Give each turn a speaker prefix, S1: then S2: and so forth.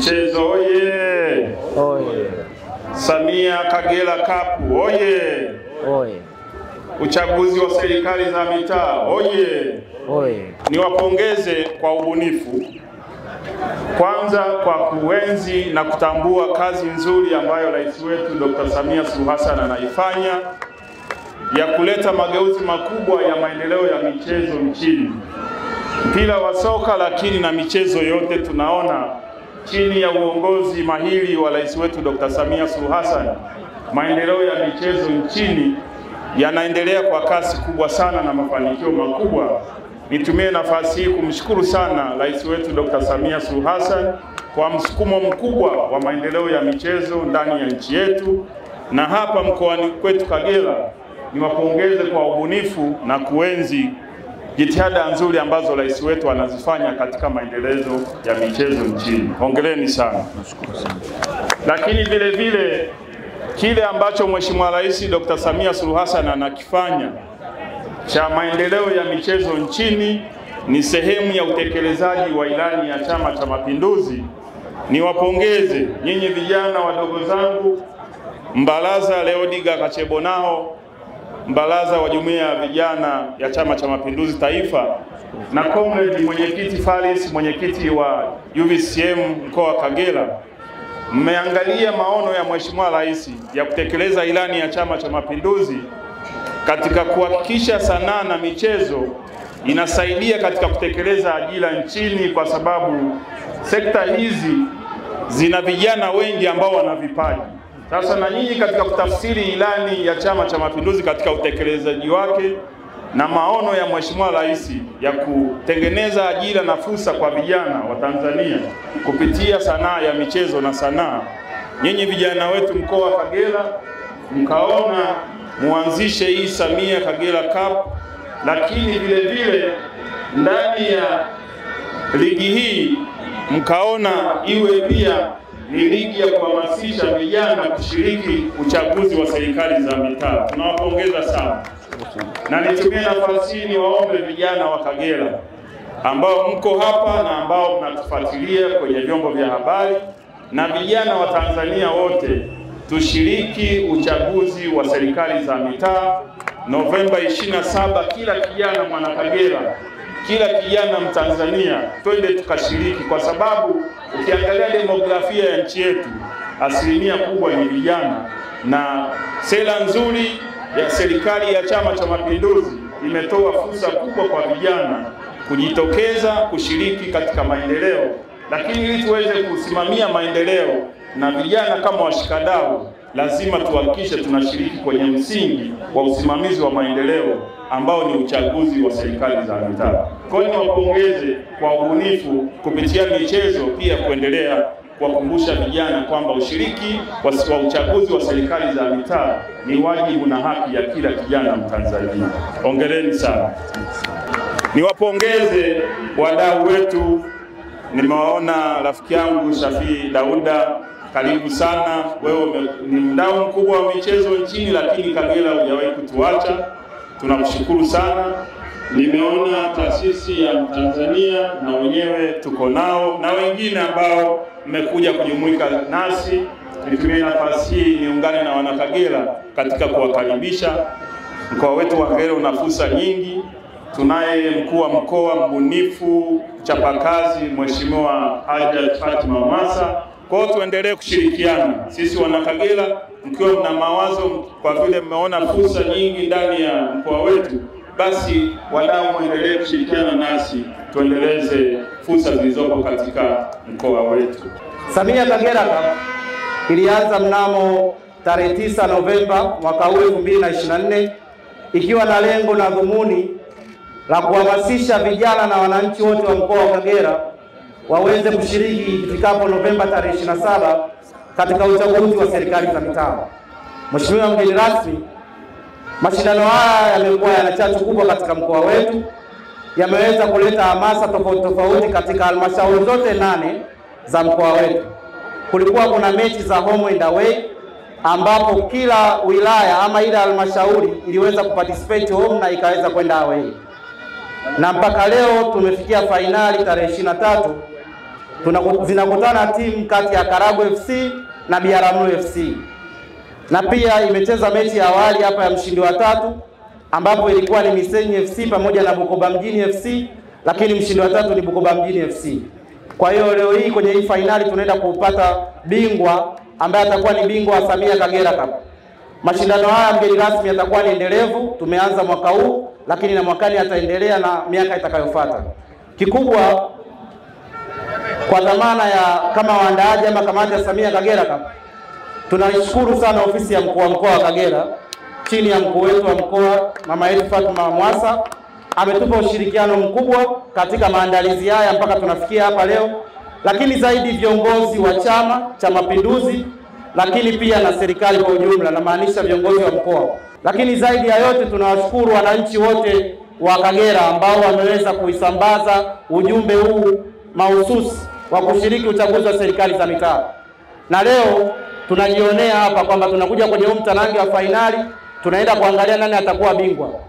S1: Michezo oye!
S2: Oye,
S1: Samia Kagera Cup oye!
S2: oye,
S1: Uchaguzi wa serikali za mitaa oye!
S2: oye.
S1: Niwapongeze kwa ubunifu, kwanza kwa kuenzi na kutambua kazi nzuri ambayo rais wetu Dr. Samia Suluhu Hassan anaifanya ya kuleta mageuzi makubwa ya maendeleo ya michezo nchini, mpira wa soka, lakini na michezo yote. Tunaona chini ya uongozi mahiri wa rais wetu Dr. Samia Suluhu Hassan, maendeleo ya michezo nchini yanaendelea kwa kasi kubwa sana na mafanikio makubwa. Nitumie nafasi hii kumshukuru sana rais wetu Dr. Samia Suluhu Hassan kwa msukumo mkubwa wa maendeleo ya michezo ndani ya nchi yetu, na hapa mkoani kwetu Kagera niwapongeze kwa ubunifu na kuenzi jitihada nzuri ambazo rais wetu anazifanya katika maendelezo ya michezo nchini. Hongereni sana. Lakini vile vile kile ambacho Mheshimiwa Rais Dr. Samia Suluhu Hassan anakifanya cha maendeleo ya michezo nchini ni sehemu ya utekelezaji wa ilani ya Chama cha Mapinduzi. Niwapongeze nyinyi vijana wadogo zangu, Mbalaza Leodiga Kachebonao, mbalaza wa jumuiya ya vijana ya Chama cha Mapinduzi Taifa, na comrade mwenyekiti Faris, mwenyekiti wa UVCM mkoa wa Kagera, mmeangalia maono ya Mheshimiwa Rais ya kutekeleza ilani ya Chama cha Mapinduzi katika kuhakikisha sanaa na michezo inasaidia katika kutekeleza ajira nchini, kwa sababu sekta hizi zina vijana wengi ambao wana vipaji. Sasa na nyinyi katika kutafsiri ilani ya Chama cha Mapinduzi katika utekelezaji wake na maono ya Mheshimiwa Rais ya kutengeneza ajira na fursa kwa vijana wa Tanzania kupitia sanaa ya michezo na sanaa, nyinyi vijana wetu mkoa wa Kagera mkaona muanzishe hii Samia Kagera Cup, lakini vile vile ndani ya ligi hii mkaona iwe pia ni ligi ya kuhamasisha vijana kushiriki uchaguzi wa serikali za mitaa. Tunawapongeza sana, na nitumie nafasi hii niwaombe vijana wa Kagera ambao mko hapa na ambao mnatufuatilia kwenye vyombo vya habari na vijana wa Tanzania wote tushiriki uchaguzi wa serikali za mitaa Novemba 27. Kila kijana mwana Kagera, kila kijana Mtanzania, twende tukashiriki, kwa sababu ukiangalia demografia ya nchi yetu asilimia kubwa ni vijana, na sera nzuri ya serikali ya Chama cha Mapinduzi imetoa fursa kubwa kwa vijana kujitokeza kushiriki katika maendeleo, lakini ili tuweze kusimamia maendeleo na vijana kama washikadau, lazima tuhakikishe tunashiriki kwenye msingi wa usimamizi wa maendeleo ambao ni uchaguzi wa serikali za mitaa. Kwa hiyo niwapongeze kwa ubunifu kupitia michezo, pia kuendelea kuwakumbusha vijana kwamba ushiriki wa, uchaguzi wa serikali za mitaa ni wajibu na haki ya kila kijana Mtanzania. Hongereni sana. Niwapongeze wadau wetu, nimewaona rafiki yangu Shafii Dauda, karibu sana. Wewe ni mdau mkubwa wa michezo nchini, lakini Kagera hujawahi kutuacha, tunakushukuru sana. Nimeona taasisi ya Tanzania na wenyewe tuko nao na wengine ambao mmekuja kujumuika nasi. Nitumie nafasi hii niungane na wanakagera katika kuwakaribisha. Mkoa wetu wa Kagera una fursa nyingi. Tunaye mkuu wa mkoa mbunifu, chapakazi Mheshimiwa Hajat Fatima Masa. Kwa hiyo tuendelee kushirikiana sisi wanakagera, mkiwa mna mawazo, kwa vile mmeona fursa nyingi ndani ya mkoa wetu, basi wadau muendelee kushirikiana nasi, tuendeleze fursa zilizopo katika mkoa wetu.
S2: Samia Kagera ilianza mnamo tarehe 9 Novemba mwaka huu 2024 ikiwa na lengo na dhumuni la kuhamasisha vijana na wananchi wote wa mkoa wa Kagera waweze kushiriki ifikapo Novemba tarehe 27 katika uchaguzi wa serikali za mitaa. Mheshimiwa mgeni rasmi, mashindano haya yamekuwa yana chachu kubwa katika mkoa wetu, yameweza kuleta hamasa tofauti tofauti katika halmashauri zote nane za mkoa wetu. Kulikuwa kuna mechi za home and away ambapo kila wilaya ama ile halmashauri iliweza kuparticipate home na ikaweza kwenda away, na mpaka leo tumefikia fainali tarehe ishirini na tatu zinakutana timu kati ya Karago FC na Biharamulo FC, na pia imecheza mechi ya awali hapa ya mshindi wa tatu ambapo ilikuwa ni Misenyi FC pamoja na Bukoba Mjini FC, lakini mshindi wa tatu ni Bukoba Mjini FC. Kwa hiyo leo hii kwenye hii fainali tunaenda kupata bingwa ambaye atakuwa ni bingwa wa Samia Kagera Cup. Mashindano haya mgeni rasmi yatakuwa ni endelevu. Tumeanza mwaka huu, lakini na mwakani ataendelea na miaka itakayofuata. Kikubwa kwa dhamana ya kama waandaaji ama kamati ya Samia Kagera Cup, Tunashukuru sana ofisi ya mkuu wa mkoa wa Kagera chini ya mkuu wetu wa mkoa mama yetu Fatuma Mwasa ametupa ushirikiano mkubwa katika maandalizi haya mpaka tunafikia hapa leo, lakini zaidi viongozi wa Chama cha Mapinduzi, lakini pia na serikali kwa ujumla, namaanisha viongozi wa mkoa. Lakini zaidi ya yote tunawashukuru wananchi wote wa Kagera ambao wameweza kuisambaza ujumbe huu mahususi wa kushiriki uchaguzi wa serikali za mitaa, na leo tunajionea hapa kwamba tunakuja kwenye huu mtanange wa fainali, tunaenda kuangalia nani atakuwa bingwa.